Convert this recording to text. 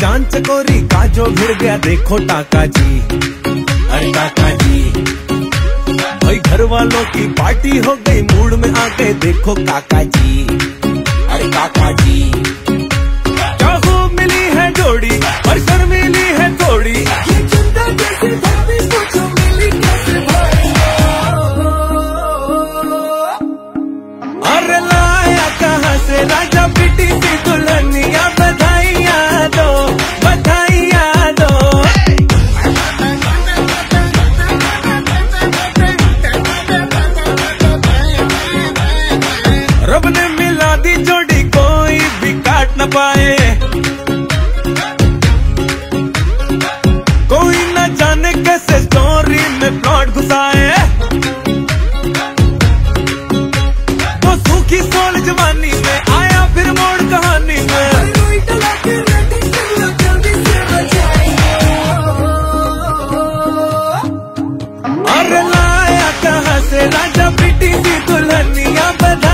जान चकोरी काजो भिड़ गया देखो टाका जी। अरे टाका जी। घर वालों की पार्टी हो गई, मूड में आ गए, देखो काका जी अरे काका जी चाहो मिली है जोड़ी पर शर्मिली है थोड़ी। मिली अरे लाया कहाँ से, राजा बेटी सी दुल्हनिया न पाए। कोई न जाने कैसे स्टोरी में प्लॉट घुसाए। वो सूखी सोल जवानी में आया फिर मोड़ कहानी में। अरे लाया कहा से? राजा बेटी सी दुल्हनिया दो